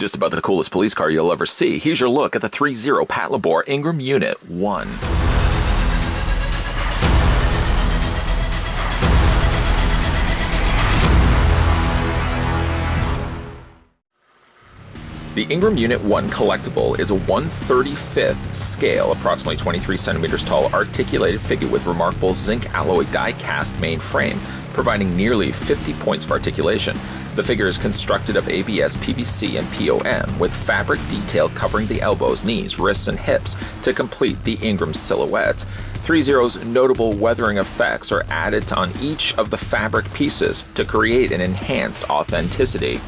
Just about the coolest police car you'll ever see. Here's your look at the ThreeZero Patlabor Ingram Unit 1. The Ingram Unit 1 collectible is a 135th scale, approximately 23 centimeters tall, articulated figure with remarkable zinc alloy die cast main frame, providing nearly 50 points of articulation. The figure is constructed of ABS, PVC, and POM, with fabric detail covering the elbows, knees, wrists, and hips to complete the Ingram silhouette. ThreeZero's notable weathering effects are added on each of the fabric pieces to create an enhanced authenticity.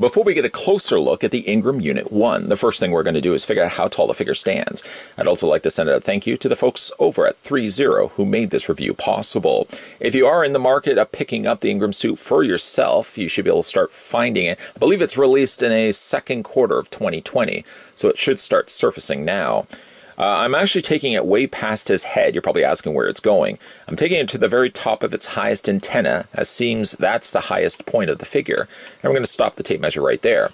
Before we get a closer look at the Ingram Unit 1, the first thing we're going to do is figure out how tall the figure stands. I'd also like to send a thank you to the folks over at ThreeZero who made this review possible. If you are in the market of picking up the Ingram suit for yourself, you should be able to start finding it. I believe it's released in a second quarter of 2020, so it should start surfacing now. Uh, I'm actually taking it way past his head. You're probably asking where it's going. I'm taking it to the very top of its highest antenna, as seems that's the highest point of the figure. And we're going to stop the tape measure right there.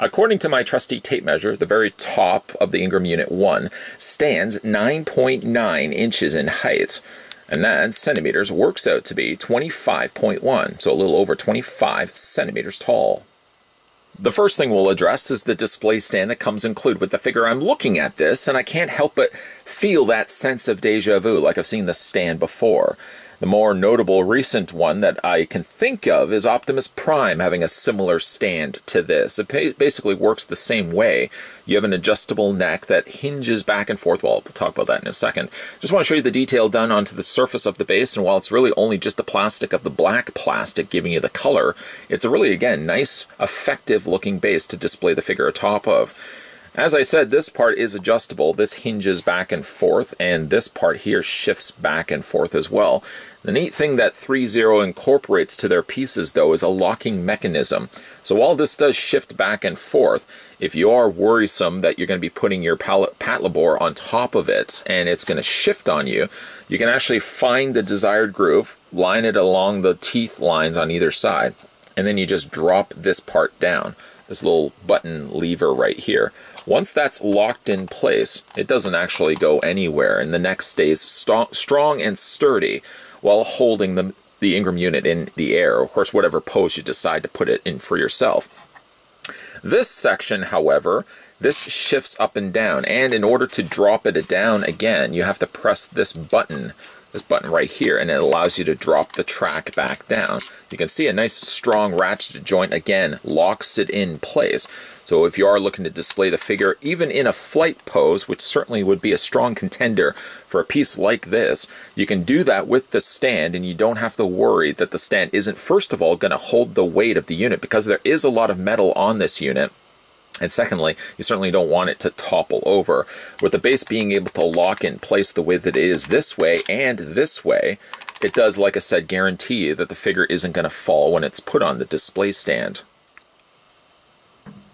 According to my trusty tape measure, the very top of the Ingram Unit 1 stands 9.9 inches in height. And that, centimeters, works out to be 25.1, so a little over 25 centimeters tall. The first thing we'll address is the display stand that comes included with the figure. I'm looking at this and I can't help but feel that sense of deja vu, like I've seen this stand before. The more notable recent one that I can think of is Optimus Prime having a similar stand to this. It basically works the same way. You have an adjustable neck that hinges back and forth. Well, we'll talk about that in a second. Just want to show you the detail done onto the surface of the base, and while it's really only just the plastic of the black plastic giving you the color, it's a really, again, nice, effective looking base to display the figure atop of. As I said, this part is adjustable. This hinges back and forth, and this part here shifts back and forth as well. The neat thing that ThreeZero incorporates to their pieces, though, is a locking mechanism. So while this does shift back and forth, if you are worrisome that you're going to be putting your Patlabor on top of it and it's going to shift on you, you can actually find the desired groove, line it along the teeth lines on either side, and then you just drop this part down this little button lever right here. Once that's locked in place, it doesn't actually go anywhere, and the neck stays st strong and sturdy while holding the, the Ingram unit in the air, of course, whatever pose you decide to put it in for yourself. This section, however, this shifts up and down, and in order to drop it down again, you have to press this button this button right here and it allows you to drop the track back down. You can see a nice strong ratchet joint again locks it in place. So if you are looking to display the figure even in a flight pose, which certainly would be a strong contender for a piece like this, you can do that with the stand and you don't have to worry that the stand isn't first of all going to hold the weight of the unit because there is a lot of metal on this unit. And secondly, you certainly don't want it to topple over. With the base being able to lock in place the way that it is this way and this way, it does, like I said, guarantee that the figure isn't going to fall when it's put on the display stand.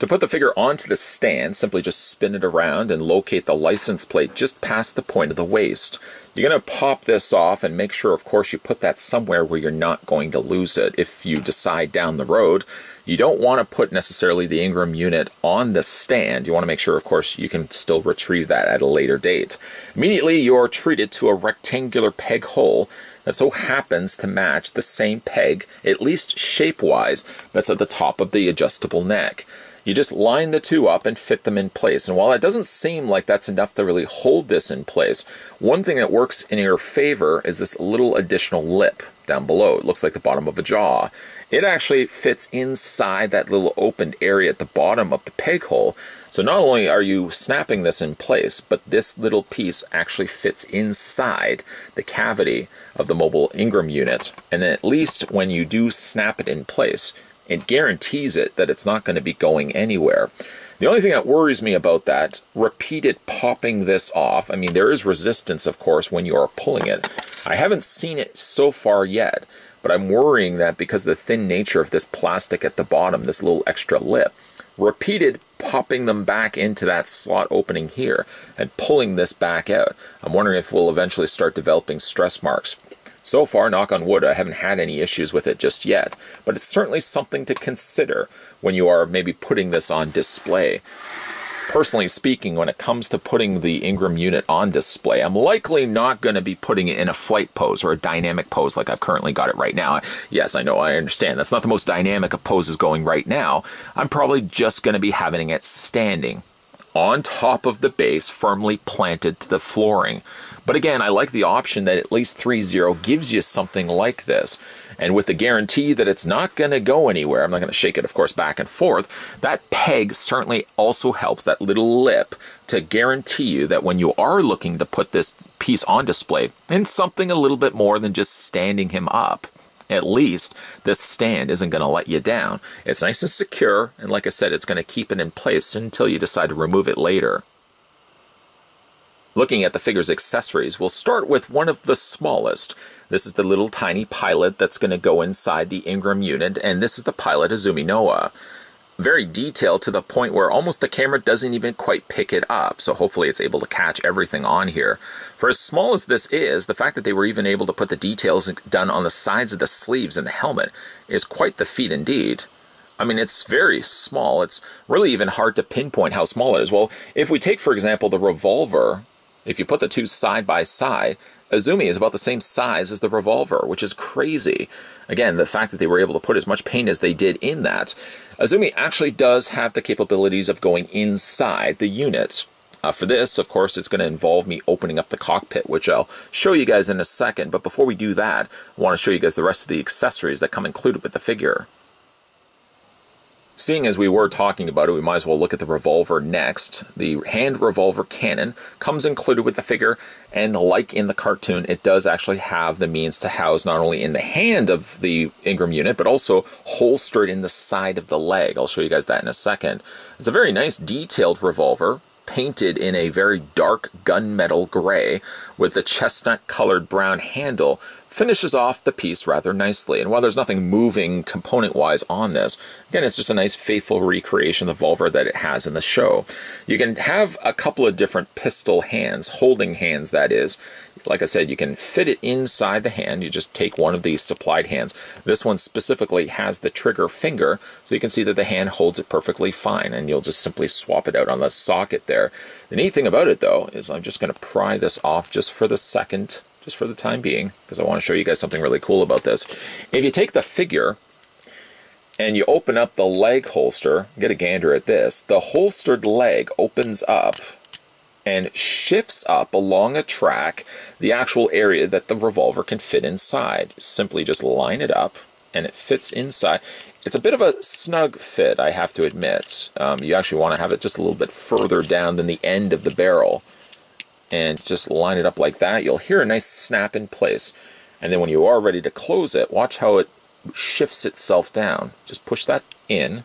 To put the figure onto the stand, simply just spin it around and locate the license plate just past the point of the waist. You're going to pop this off and make sure, of course, you put that somewhere where you're not going to lose it if you decide down the road you don't want to put necessarily the Ingram unit on the stand. You want to make sure, of course, you can still retrieve that at a later date. Immediately, you're treated to a rectangular peg hole that so happens to match the same peg, at least shape-wise, that's at the top of the adjustable neck. You just line the two up and fit them in place. And while it doesn't seem like that's enough to really hold this in place, one thing that works in your favor is this little additional lip down below. It looks like the bottom of a jaw. It actually fits inside that little opened area at the bottom of the peg hole. So not only are you snapping this in place, but this little piece actually fits inside the cavity of the mobile Ingram unit. And then at least when you do snap it in place, it guarantees it that it's not going to be going anywhere. The only thing that worries me about that, repeated popping this off, I mean, there is resistance, of course, when you are pulling it. I haven't seen it so far yet, but I'm worrying that because of the thin nature of this plastic at the bottom, this little extra lip, repeated popping them back into that slot opening here and pulling this back out. I'm wondering if we'll eventually start developing stress marks. So far, knock on wood, I haven't had any issues with it just yet, but it's certainly something to consider when you are maybe putting this on display personally speaking, when it comes to putting the Ingram unit on display, I'm likely not going to be putting it in a flight pose or a dynamic pose like I've currently got it right now. Yes, I know, I understand. That's not the most dynamic of poses going right now. I'm probably just going to be having it standing on top of the base, firmly planted to the flooring. But again, I like the option that at least ThreeZero gives you something like this. And with the guarantee that it's not going to go anywhere, I'm not going to shake it, of course, back and forth, that peg certainly also helps that little lip to guarantee you that when you are looking to put this piece on display, in something a little bit more than just standing him up, at least this stand isn't going to let you down. It's nice and secure, and like I said, it's going to keep it in place until you decide to remove it later. Looking at the figure's accessories, we'll start with one of the smallest. This is the little tiny pilot that's going to go inside the Ingram unit, and this is the pilot Izumi Noa. Very detailed to the point where almost the camera doesn't even quite pick it up, so hopefully it's able to catch everything on here. For as small as this is, the fact that they were even able to put the details done on the sides of the sleeves and the helmet is quite the feat indeed. I mean, it's very small. It's really even hard to pinpoint how small it is. Well, if we take, for example, the revolver if you put the two side by side, Izumi is about the same size as the revolver, which is crazy. Again, the fact that they were able to put as much paint as they did in that. Izumi actually does have the capabilities of going inside the unit. Uh, for this, of course, it's going to involve me opening up the cockpit, which I'll show you guys in a second. But before we do that, I want to show you guys the rest of the accessories that come included with the figure. Seeing as we were talking about it, we might as well look at the revolver next. The hand revolver cannon comes included with the figure, and like in the cartoon, it does actually have the means to house not only in the hand of the Ingram unit, but also holstered in the side of the leg. I'll show you guys that in a second. It's a very nice detailed revolver, painted in a very dark gunmetal gray with the chestnut colored brown handle finishes off the piece rather nicely. And while there's nothing moving component-wise on this, again, it's just a nice faithful recreation of the Volver that it has in the show. You can have a couple of different pistol hands, holding hands that is. Like I said, you can fit it inside the hand. You just take one of these supplied hands. This one specifically has the trigger finger, so you can see that the hand holds it perfectly fine, and you'll just simply swap it out on the socket there. The neat thing about it, though, is I'm just going to pry this off just for the second just for the time being, because I want to show you guys something really cool about this. If you take the figure and you open up the leg holster, get a gander at this, the holstered leg opens up and shifts up along a track the actual area that the revolver can fit inside. Simply just line it up and it fits inside. It's a bit of a snug fit, I have to admit. Um, you actually want to have it just a little bit further down than the end of the barrel and just line it up like that, you'll hear a nice snap in place. And then when you are ready to close it, watch how it shifts itself down. Just push that in.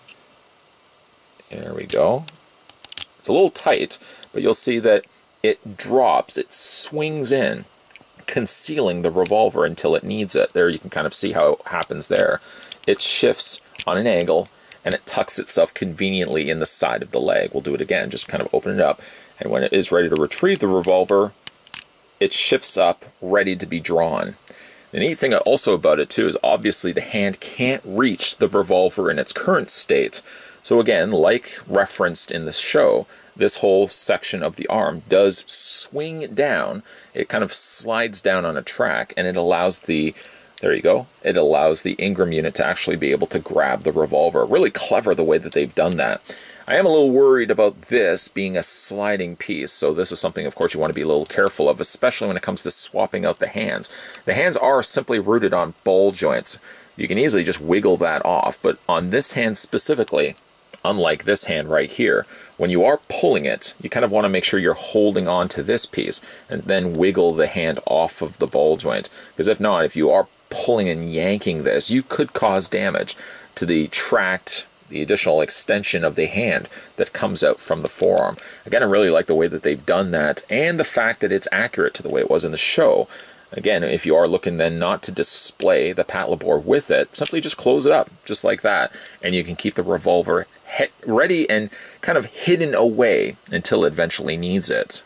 There we go. It's a little tight, but you'll see that it drops, it swings in, concealing the revolver until it needs it. There you can kind of see how it happens there. It shifts on an angle and it tucks itself conveniently in the side of the leg. We'll do it again, just kind of open it up. And when it is ready to retrieve the revolver, it shifts up, ready to be drawn. The neat thing also about it too is obviously the hand can't reach the revolver in its current state. So again, like referenced in the show, this whole section of the arm does swing down. It kind of slides down on a track and it allows the there you go. It allows the Ingram unit to actually be able to grab the revolver. Really clever the way that they've done that. I am a little worried about this being a sliding piece, so this is something, of course, you want to be a little careful of, especially when it comes to swapping out the hands. The hands are simply rooted on ball joints. You can easily just wiggle that off, but on this hand specifically, unlike this hand right here, when you are pulling it, you kind of want to make sure you're holding on to this piece and then wiggle the hand off of the ball joint. Because if not, if you are pulling and yanking this, you could cause damage to the tract, the additional extension of the hand that comes out from the forearm. Again, I really like the way that they've done that and the fact that it's accurate to the way it was in the show. Again, if you are looking then not to display the Patlabor with it, simply just close it up, just like that, and you can keep the revolver ready and kind of hidden away until it eventually needs it.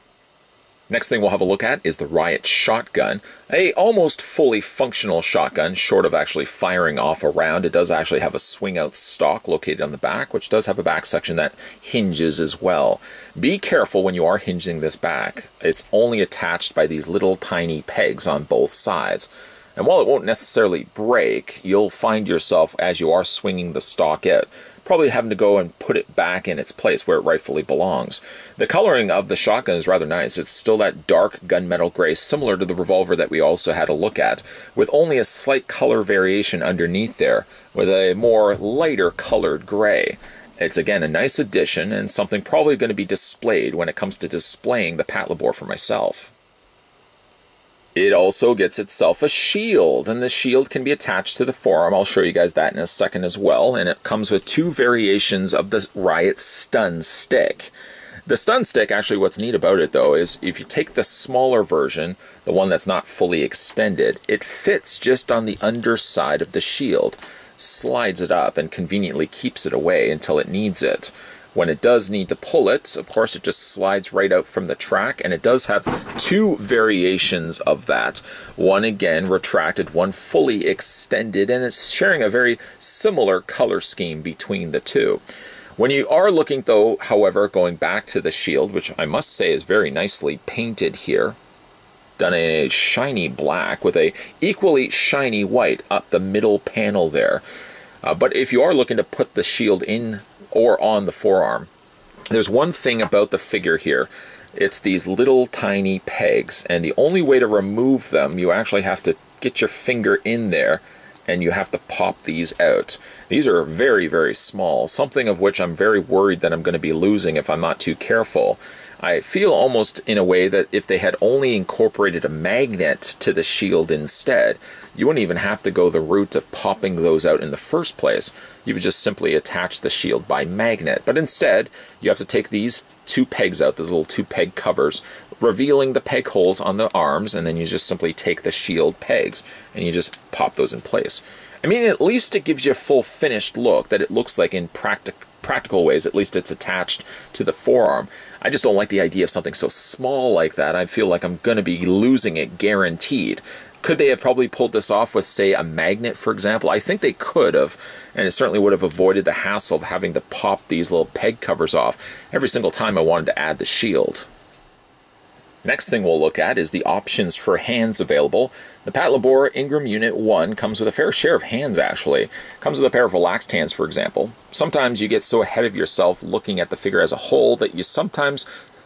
Next thing we'll have a look at is the Riot Shotgun, a almost fully functional shotgun, short of actually firing off a round. It does actually have a swing out stock located on the back, which does have a back section that hinges as well. Be careful when you are hinging this back. It's only attached by these little tiny pegs on both sides. And while it won't necessarily break, you'll find yourself as you are swinging the stock out probably having to go and put it back in its place where it rightfully belongs. The coloring of the shotgun is rather nice. It's still that dark gunmetal gray, similar to the revolver that we also had a look at, with only a slight color variation underneath there, with a more lighter colored gray. It's again a nice addition and something probably going to be displayed when it comes to displaying the Patlabor for myself. It also gets itself a shield, and the shield can be attached to the forearm. I'll show you guys that in a second as well. And it comes with two variations of the Riot Stun Stick. The stun stick, actually, what's neat about it though is if you take the smaller version, the one that's not fully extended, it fits just on the underside of the shield, slides it up, and conveniently keeps it away until it needs it. When it does need to pull it, of course, it just slides right out from the track, and it does have two variations of that. One, again, retracted, one fully extended, and it's sharing a very similar color scheme between the two. When you are looking, though, however, going back to the shield, which I must say is very nicely painted here, done a shiny black with a equally shiny white up the middle panel there. Uh, but if you are looking to put the shield in or on the forearm. There's one thing about the figure here. It's these little tiny pegs, and the only way to remove them, you actually have to get your finger in there and you have to pop these out. These are very, very small, something of which I'm very worried that I'm going to be losing if I'm not too careful. I feel almost in a way that if they had only incorporated a magnet to the shield instead, you wouldn't even have to go the route of popping those out in the first place. You would just simply attach the shield by magnet. But instead, you have to take these two pegs out, those little two peg covers, revealing the peg holes on the arms, and then you just simply take the shield pegs and you just pop those in place. I mean, at least it gives you a full finished look that it looks like in practical practical ways, at least it's attached to the forearm. I just don't like the idea of something so small like that. I feel like I'm going to be losing it guaranteed. Could they have probably pulled this off with, say, a magnet, for example? I think they could have, and it certainly would have avoided the hassle of having to pop these little peg covers off every single time I wanted to add the shield. Next thing we'll look at is the options for hands available. The Patlabor Ingram Unit 1 comes with a fair share of hands, actually. Comes with a pair of relaxed hands, for example. Sometimes you get so ahead of yourself looking at the figure as a whole that you sometimes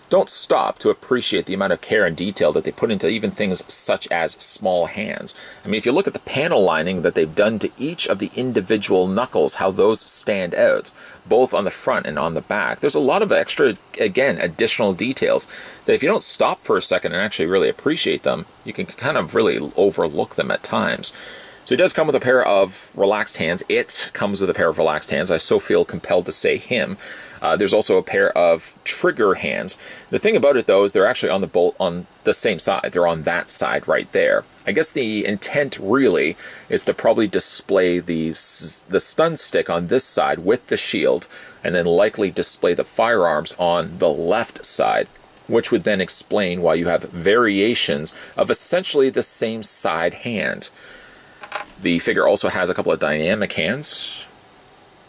don't stop to appreciate the amount of care and detail that they put into even things such as small hands. I mean, if you look at the panel lining that they've done to each of the individual knuckles, how those stand out, both on the front and on the back, there's a lot of extra, again, additional details that if you don't stop for a second and actually really appreciate them, you can kind of really overlook them at times. So he does come with a pair of relaxed hands. It comes with a pair of relaxed hands. I so feel compelled to say him. Uh, there's also a pair of trigger hands. The thing about it though is they're actually on the bolt on the same side. They're on that side right there. I guess the intent really is to probably display the the stun stick on this side with the shield, and then likely display the firearms on the left side which would then explain why you have variations of essentially the same side hand. The figure also has a couple of dynamic hands,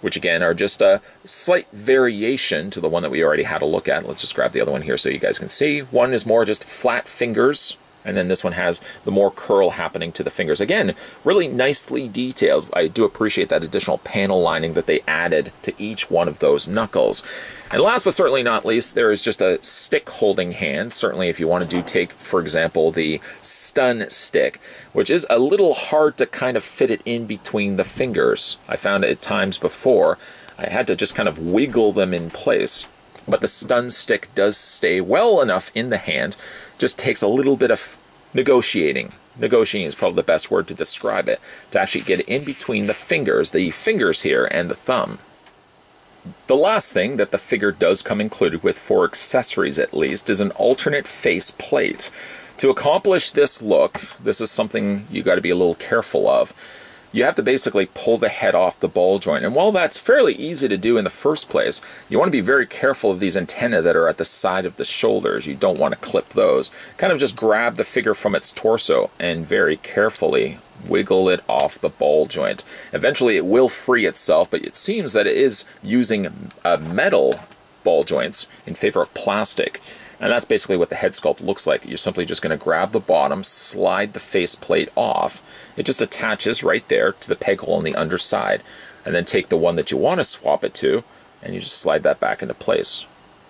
which again are just a slight variation to the one that we already had a look at. Let's just grab the other one here so you guys can see. One is more just flat fingers, and then this one has the more curl happening to the fingers. Again, really nicely detailed. I do appreciate that additional panel lining that they added to each one of those knuckles. And last but certainly not least, there is just a stick holding hand. Certainly if you want to do take, for example, the stun stick, which is a little hard to kind of fit it in between the fingers. I found it at times before. I had to just kind of wiggle them in place. But the stun stick does stay well enough in the hand, just takes a little bit of negotiating. Negotiating is probably the best word to describe it, to actually get in between the fingers, the fingers here, and the thumb. The last thing that the figure does come included with, for accessories at least, is an alternate face plate. To accomplish this look, this is something you got to be a little careful of. You have to basically pull the head off the ball joint. And while that's fairly easy to do in the first place, you want to be very careful of these antennae that are at the side of the shoulders. You don't want to clip those. Kind of just grab the figure from its torso and very carefully wiggle it off the ball joint. Eventually it will free itself, but it seems that it is using a metal ball joints in favor of plastic. And that's basically what the head sculpt looks like. You're simply just going to grab the bottom, slide the face plate off. It just attaches right there to the peg hole on the underside. And then take the one that you want to swap it to, and you just slide that back into place.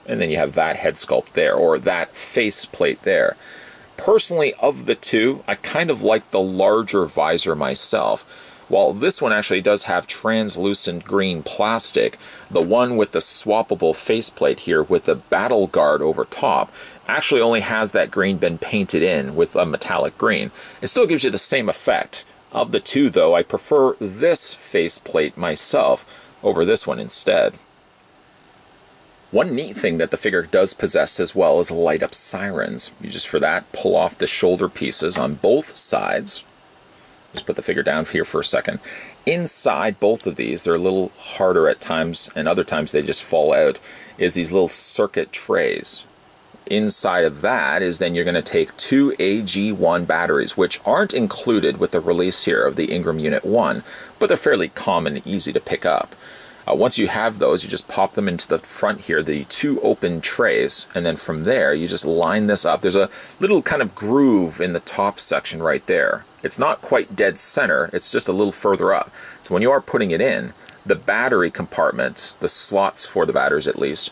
And then you have that head sculpt there, or that face plate there. Personally, of the two, I kind of like the larger visor myself. While this one actually does have translucent green plastic, the one with the swappable faceplate here with the battle guard over top actually only has that green been painted in with a metallic green. It still gives you the same effect. Of the two though, I prefer this faceplate myself over this one instead. One neat thing that the figure does possess as well is light up sirens. You just for that pull off the shoulder pieces on both sides. Just put the figure down here for a second. Inside both of these, they're a little harder at times and other times they just fall out, is these little circuit trays. Inside of that is then you're going to take two AG1 batteries, which aren't included with the release here of the Ingram Unit 1, but they're fairly common and easy to pick up. Uh, once you have those, you just pop them into the front here, the two open trays, and then from there, you just line this up. There's a little kind of groove in the top section right there. It's not quite dead center, it's just a little further up. So when you are putting it in, the battery compartment, the slots for the batteries at least,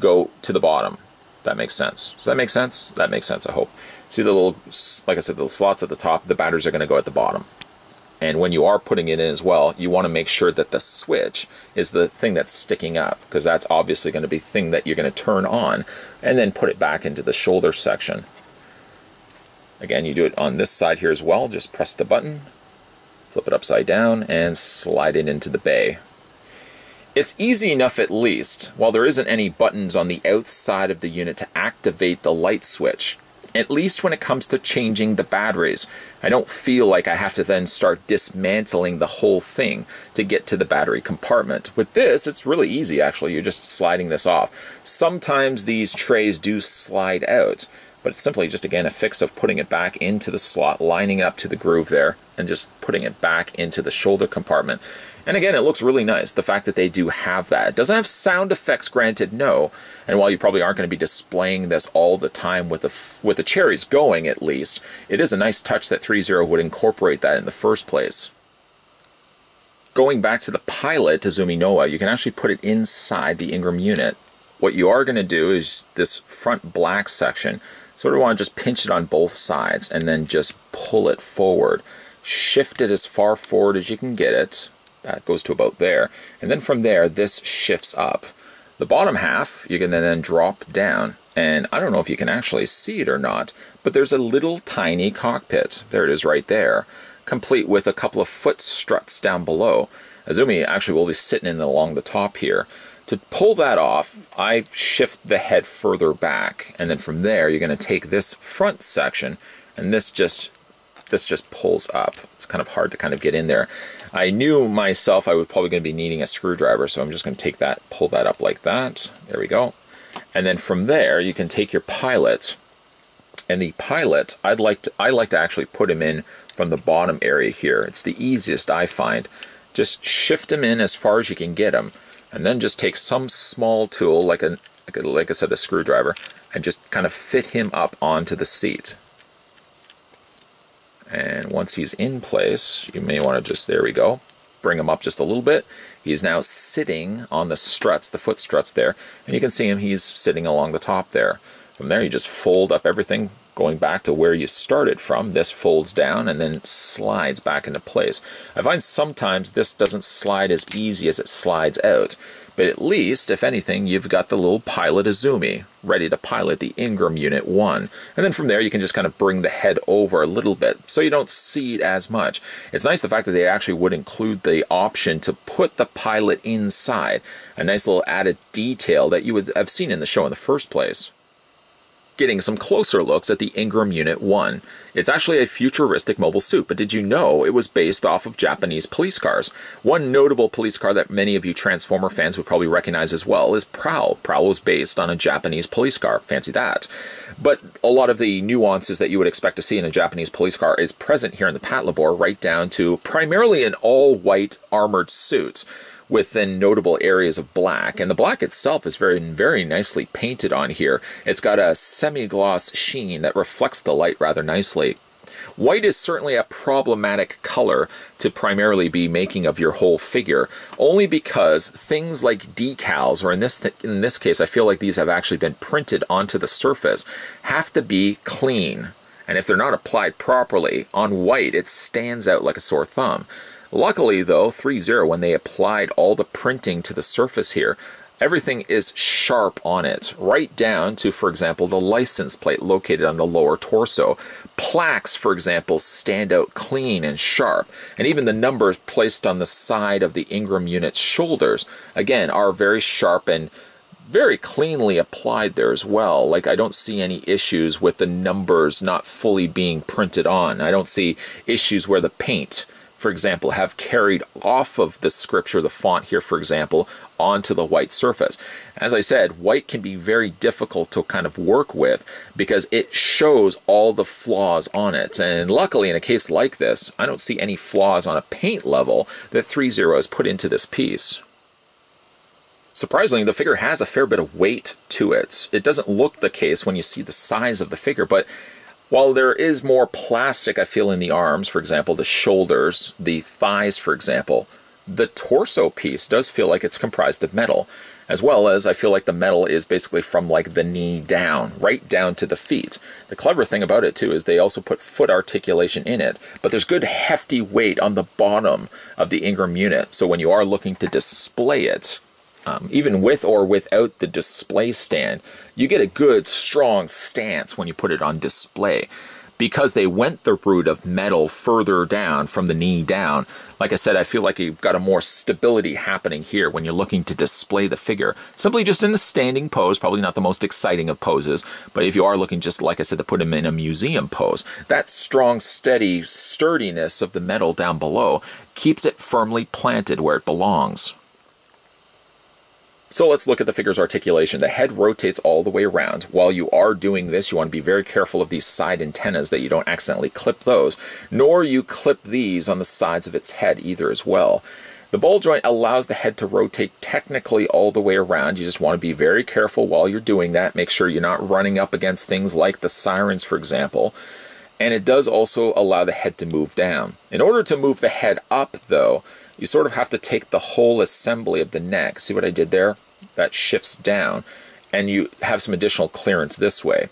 go to the bottom. That makes sense. Does that make sense? That makes sense, I hope. See the little, like I said, the slots at the top, the batteries are going to go at the bottom. And when you are putting it in as well, you want to make sure that the switch is the thing that's sticking up because that's obviously going to be the thing that you're going to turn on and then put it back into the shoulder section. Again, you do it on this side here as well. Just press the button, flip it upside down, and slide it into the bay. It's easy enough at least, while there isn't any buttons on the outside of the unit to activate the light switch at least when it comes to changing the batteries. I don't feel like I have to then start dismantling the whole thing to get to the battery compartment. With this, it's really easy actually. You're just sliding this off. Sometimes these trays do slide out, but it's simply just again a fix of putting it back into the slot, lining up to the groove there, and just putting it back into the shoulder compartment. And again, it looks really nice, the fact that they do have that. It doesn't have sound effects, granted, no. And while you probably aren't going to be displaying this all the time with the, with the cherries going, at least, it is a nice touch that ThreeZero would incorporate that in the first place. Going back to the pilot, Izumi Noa, you can actually put it inside the Ingram unit. What you are going to do is this front black section, sort of want to just pinch it on both sides and then just pull it forward. Shift it as far forward as you can get it, that goes to about there. And then from there, this shifts up. The bottom half, you can then drop down. And I don't know if you can actually see it or not, but there's a little tiny cockpit. There it is right there, complete with a couple of foot struts down below. Izumi actually will be sitting in along the top here. To pull that off, I shift the head further back, and then from there, you're going to take this front section, and this just this just pulls up. It's kind of hard to kind of get in there. I knew myself I was probably going to be needing a screwdriver, so I'm just going to take that, pull that up like that. There we go. And then from there, you can take your pilot, and the pilot, I'd like to, I like to actually put him in from the bottom area here. It's the easiest I find. Just shift him in as far as you can get him, and then just take some small tool, like a, like, a, like I said, a screwdriver, and just kind of fit him up onto the seat. And once he's in place, you may want to just, there we go, bring him up just a little bit. He's now sitting on the struts, the foot struts there, and you can see him, he's sitting along the top there. From there, you just fold up everything, going back to where you started from. This folds down and then slides back into place. I find sometimes this doesn't slide as easy as it slides out. But at least, if anything, you've got the little pilot Izumi ready to pilot the Ingram Unit 1. And then from there, you can just kind of bring the head over a little bit so you don't see it as much. It's nice the fact that they actually would include the option to put the pilot inside. A nice little added detail that you would have seen in the show in the first place. Getting some closer looks at the Ingram Unit 1. It's actually a futuristic mobile suit, but did you know it was based off of Japanese police cars? One notable police car that many of you Transformer fans would probably recognize as well is Prowl. Prowl was based on a Japanese police car. Fancy that. But a lot of the nuances that you would expect to see in a Japanese police car is present here in the Patlabor, right down to primarily an all-white armored suit within notable areas of black. And the black itself is very, very nicely painted on here. It's got a semi-gloss sheen that reflects the light rather nicely. White is certainly a problematic color to primarily be making of your whole figure, only because things like decals, or in this in this case, I feel like these have actually been printed onto the surface, have to be clean. And if they're not applied properly on white, it stands out like a sore thumb. Luckily, though, ThreeZero, when they applied all the printing to the surface here, everything is sharp on it, right down to, for example, the license plate located on the lower torso. Plaques, for example, stand out clean and sharp, and even the numbers placed on the side of the Ingram unit's shoulders, again, are very sharp and very cleanly applied there as well. Like, I don't see any issues with the numbers not fully being printed on. I don't see issues where the paint for example, have carried off of the scripture, the font here, for example, onto the white surface. As I said, white can be very difficult to kind of work with because it shows all the flaws on it. And luckily, in a case like this, I don't see any flaws on a paint level that ThreeZero has put into this piece. Surprisingly, the figure has a fair bit of weight to it. It doesn't look the case when you see the size of the figure, but while there is more plastic, I feel, in the arms, for example, the shoulders, the thighs, for example, the torso piece does feel like it's comprised of metal, as well as I feel like the metal is basically from like the knee down, right down to the feet. The clever thing about it too is they also put foot articulation in it, but there's good hefty weight on the bottom of the Ingram unit, so when you are looking to display it, um, even with or without the display stand, you get a good strong stance when you put it on display. Because they went the route of metal further down from the knee down, like I said, I feel like you've got a more stability happening here when you're looking to display the figure. Simply just in a standing pose, probably not the most exciting of poses, but if you are looking just, like I said, to put him in a museum pose, that strong, steady sturdiness of the metal down below keeps it firmly planted where it belongs. So let's look at the figure's articulation. The head rotates all the way around. While you are doing this, you want to be very careful of these side antennas that you don't accidentally clip those, nor you clip these on the sides of its head either as well. The ball joint allows the head to rotate technically all the way around. You just want to be very careful while you're doing that. Make sure you're not running up against things like the sirens, for example. And it does also allow the head to move down. In order to move the head up, though, you sort of have to take the whole assembly of the neck. See what I did there? that shifts down and you have some additional clearance this way.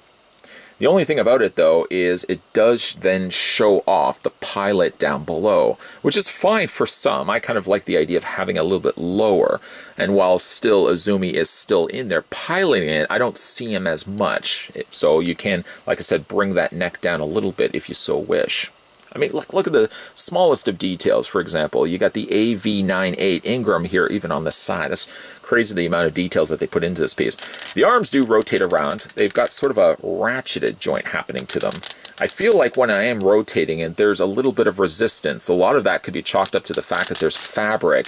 The only thing about it though is it does then show off the pilot down below, which is fine for some. I kind of like the idea of having a little bit lower. And while still Izumi is still in there piloting it, I don't see him as much. So you can, like I said, bring that neck down a little bit if you so wish. I mean, look, look at the smallest of details, for example. You got the AV98 Ingram here, even on the side. That's crazy the amount of details that they put into this piece. The arms do rotate around. They've got sort of a ratcheted joint happening to them. I feel like when I am rotating it, there's a little bit of resistance. A lot of that could be chalked up to the fact that there's fabric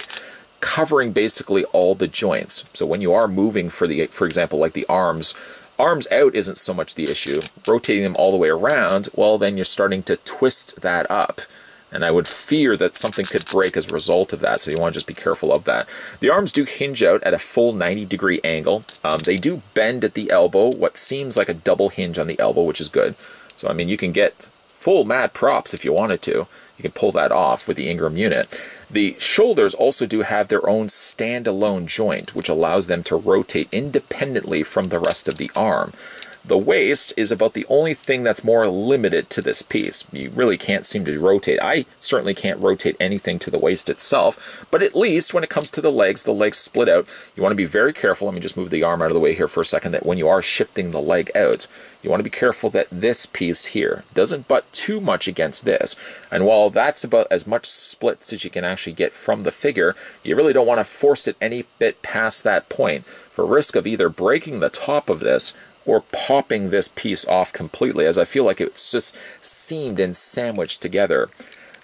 covering basically all the joints. So when you are moving for the, for example, like the arms, arms out isn't so much the issue. Rotating them all the way around, well, then you're starting to twist that up. And I would fear that something could break as a result of that, so you want to just be careful of that. The arms do hinge out at a full 90 degree angle. Um, they do bend at the elbow, what seems like a double hinge on the elbow, which is good. So, I mean, you can get full mad props if you wanted to. You can pull that off with the Ingram unit. The shoulders also do have their own standalone joint, which allows them to rotate independently from the rest of the arm. The waist is about the only thing that's more limited to this piece. You really can't seem to rotate. I certainly can't rotate anything to the waist itself, but at least when it comes to the legs, the legs split out. You want to be very careful. Let me just move the arm out of the way here for a second, that when you are shifting the leg out, you want to be careful that this piece here doesn't butt too much against this. And while that's about as much splits as you can actually get from the figure, you really don't want to force it any bit past that point for risk of either breaking the top of this or popping this piece off completely as I feel like it's just seamed and sandwiched together.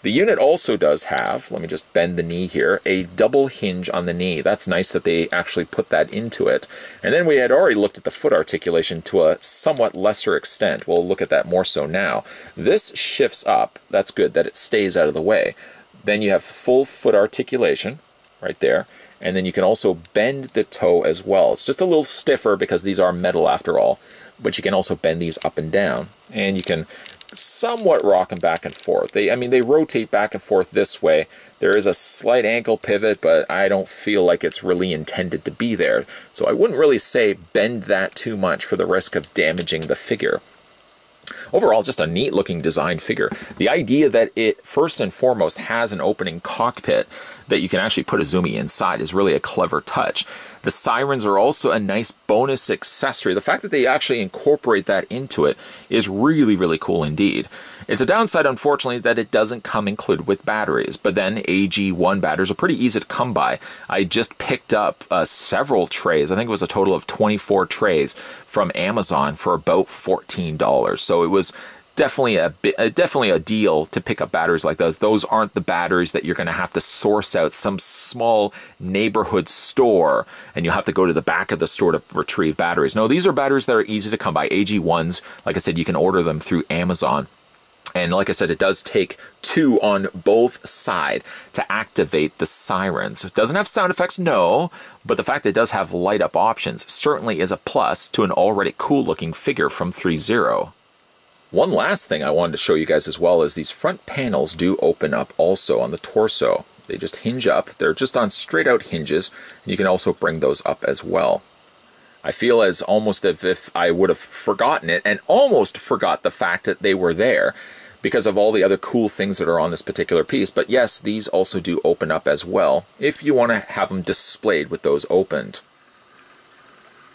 The unit also does have, let me just bend the knee here, a double hinge on the knee. That's nice that they actually put that into it. And then we had already looked at the foot articulation to a somewhat lesser extent. We'll look at that more so now. This shifts up. That's good that it stays out of the way. Then you have full foot articulation right there. And then you can also bend the toe as well. It's just a little stiffer because these are metal after all. But you can also bend these up and down. And you can somewhat rocking back and forth. They, I mean, they rotate back and forth this way. There is a slight ankle pivot, but I don't feel like it's really intended to be there. So I wouldn't really say bend that too much for the risk of damaging the figure. Overall, just a neat looking design figure. The idea that it first and foremost has an opening cockpit that you can actually put Izumi inside is really a clever touch. The sirens are also a nice bonus accessory. The fact that they actually incorporate that into it is really, really cool indeed. It's a downside, unfortunately, that it doesn't come included with batteries, but then AG1 batteries are pretty easy to come by. I just picked up uh, several trays, I think it was a total of 24 trays from Amazon for about $14. So it was definitely a bit, uh, definitely a deal to pick up batteries like those. Those aren't the batteries that you're going to have to source out some small neighborhood store and you'll have to go to the back of the store to retrieve batteries. No, these are batteries that are easy to come by. AG1s, like I said, you can order them through Amazon. And like I said, it does take two on both side to activate the sirens. It doesn't have sound effects, no, but the fact that it does have light up options certainly is a plus to an already cool looking figure from ThreeZero. One last thing I wanted to show you guys as well is these front panels do open up also on the torso. They just hinge up. They're just on straight out hinges, and you can also bring those up as well. I feel as almost as if I would have forgotten it and almost forgot the fact that they were there because of all the other cool things that are on this particular piece. But yes, these also do open up as well if you want to have them displayed with those opened.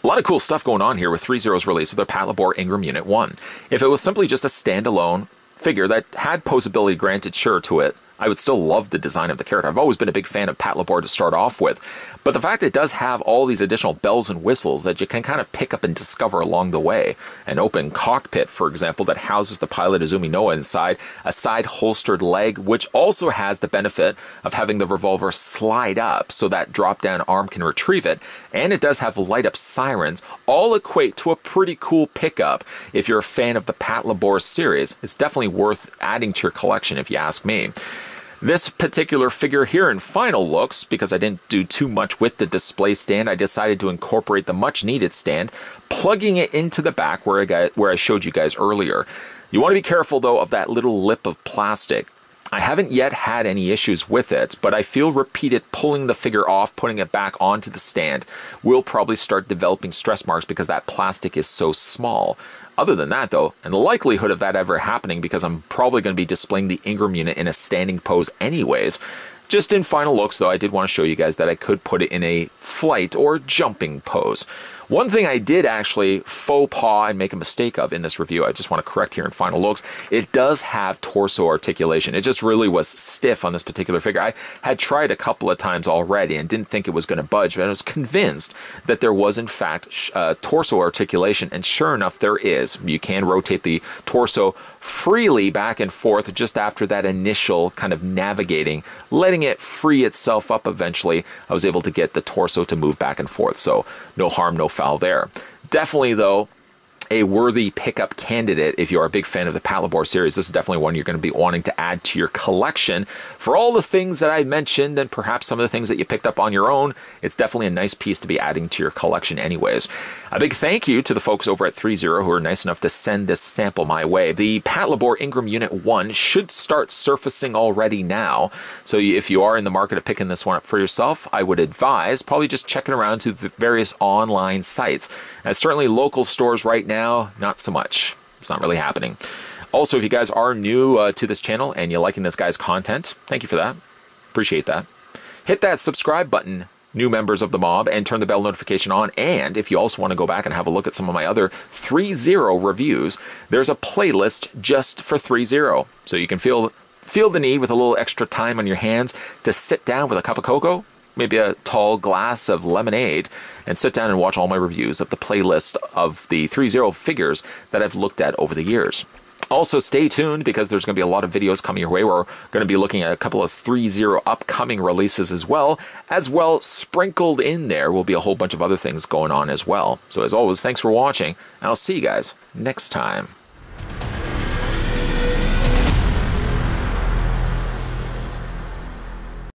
A lot of cool stuff going on here with ThreeZero's release of their Patlabor Ingram Unit 1. If it was simply just a standalone figure that had posability granted sure to it, I would still love the design of the character. I've always been a big fan of Pat Patlabor to start off with, but the fact it does have all these additional bells and whistles that you can kind of pick up and discover along the way. An open cockpit, for example, that houses the pilot Izumi Noa inside, a side holstered leg, which also has the benefit of having the revolver slide up so that drop down arm can retrieve it, and it does have light up sirens, all equate to a pretty cool pickup. If you're a fan of the Pat Patlabor series, it's definitely worth adding to your collection if you ask me. This particular figure here in final looks, because I didn't do too much with the display stand, I decided to incorporate the much needed stand, plugging it into the back where I, got, where I showed you guys earlier. You want to be careful though of that little lip of plastic. I haven't yet had any issues with it, but I feel repeated pulling the figure off, putting it back onto the stand will probably start developing stress marks because that plastic is so small. Other than that, though, and the likelihood of that ever happening because I'm probably going to be displaying the Ingram unit in a standing pose anyways, just in final looks, though, I did want to show you guys that I could put it in a flight or jumping pose. One thing I did actually faux pas and make a mistake of in this review, I just want to correct here in final looks, it does have torso articulation. It just really was stiff on this particular figure. I had tried a couple of times already and didn't think it was going to budge, but I was convinced that there was in fact uh, torso articulation, and sure enough, there is. You can rotate the torso freely back and forth just after that initial kind of navigating, letting it free itself up eventually. I was able to get the torso to move back and forth, so no harm, no foul there. Definitely, though, a worthy pickup candidate if you are a big fan of the Patlabor series. This is definitely one you're going to be wanting to add to your collection. For all the things that I mentioned and perhaps some of the things that you picked up on your own, it's definitely a nice piece to be adding to your collection anyways. A big thank you to the folks over at ThreeZero who are nice enough to send this sample my way. The Patlabor Ingram Unit 1 should start surfacing already now. So if you are in the market of picking this one up for yourself, I would advise probably just checking around to the various online sites. As certainly local stores right now now, not so much. It's not really happening. Also, if you guys are new uh, to this channel and you're liking this guy's content, thank you for that. Appreciate that. Hit that subscribe button, new members of the mob, and turn the bell notification on. And if you also want to go back and have a look at some of my other ThreeZero reviews, there's a playlist just for ThreeZero. So you can feel feel the need with a little extra time on your hands to sit down with a cup of cocoa maybe a tall glass of lemonade, and sit down and watch all my reviews of the playlist of the ThreeZero figures that I've looked at over the years. Also, stay tuned because there's going to be a lot of videos coming your way. We're going to be looking at a couple of ThreeZero upcoming releases as well. As well, sprinkled in there will be a whole bunch of other things going on as well. So, as always, thanks for watching, and I'll see you guys next time.